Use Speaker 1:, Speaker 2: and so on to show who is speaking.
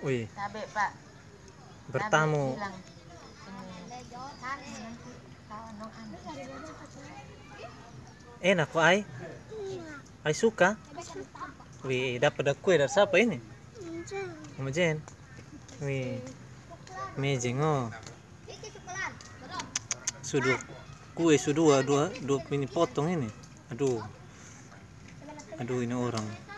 Speaker 1: Wih,
Speaker 2: Cabe pak.
Speaker 1: bertamu.
Speaker 2: Hmm.
Speaker 1: Enak kok, Ai. Ai suka. Wih, dapat kue dari siapa ini? Sama Jen. Wih, amazing oh. Sudah kue sudah dua dua dua mini potong ini. Aduh, aduh ini orang.